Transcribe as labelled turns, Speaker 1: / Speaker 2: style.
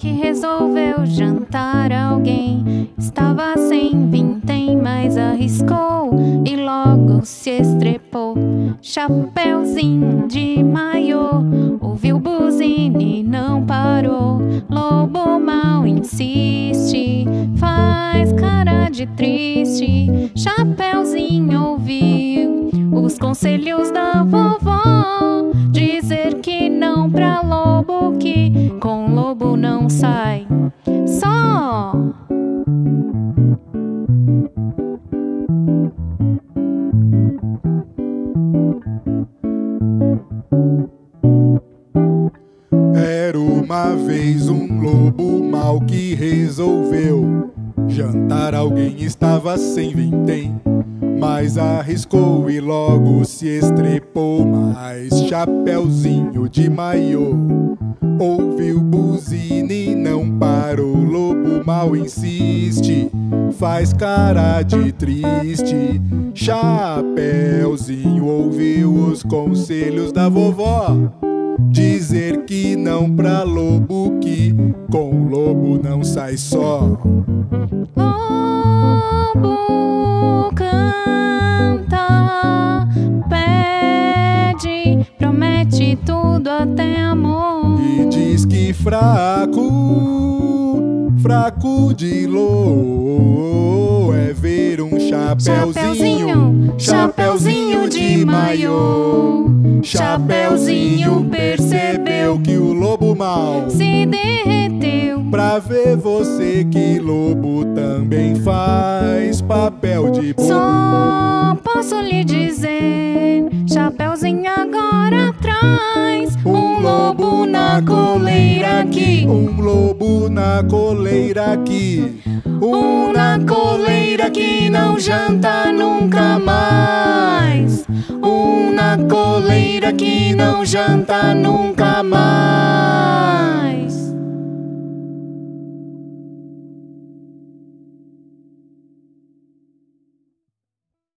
Speaker 1: que resolveu jantar alguém. Estava sem vintém, mas arriscou e logo se estrepou. Chapeuzinho de maiô, ouviu buzina e não parou. Lobo mal insiste, faz cara de triste. Chapeuzinho ouviu os conselhos da vovó. Pra lobo, que com lobo não sai. Só.
Speaker 2: Era uma vez um lobo mau que resolveu jantar alguém. Estava sem vintém, mas arriscou e logo se estrepou. Mas chapeuzinho de maiô ouviu buzina e não parou. Lobo mal insiste, faz cara de triste. Chapeuzinho ouviu os conselhos da vovó. Dizer que não pra lobo, que com lobo não sai só. Fraco, fraco de lô é ver um chapeuzinho, chapeuzinho de maiô. Chapeuzinho percebeu que o lobo mal
Speaker 1: Se derreteu,
Speaker 2: Pra ver você que lobo também faz papel de bobo.
Speaker 1: só posso lhe dizer: Chapeuzinho agora traz na coleira aqui.
Speaker 2: Um lobo na coleira aqui.
Speaker 1: Um na coleira que não janta nunca mais. Um na coleira que não janta nunca mais.